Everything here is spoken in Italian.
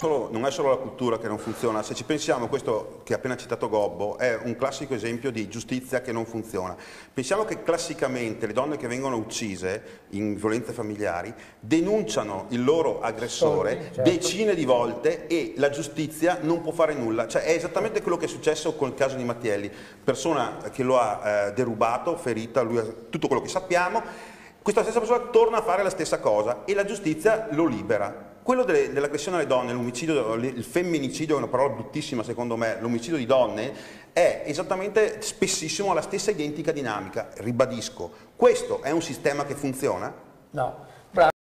Solo, non è solo la cultura che non funziona, se ci pensiamo, questo che ha appena citato Gobbo è un classico esempio di giustizia che non funziona. Pensiamo che classicamente le donne che vengono uccise in violenze familiari denunciano il loro aggressore certo. decine di volte e la giustizia non può fare nulla. Cioè, è esattamente quello che è successo con il caso di Mattielli, persona che lo ha eh, derubato, ferita, lui ha, tutto quello che sappiamo, questa stessa persona torna a fare la stessa cosa e la giustizia lo libera quello delle, dell'aggressione alle donne, l'omicidio, il femminicidio è una parola bruttissima secondo me, l'omicidio di donne è esattamente spessissimo la stessa identica dinamica, ribadisco. Questo è un sistema che funziona? No.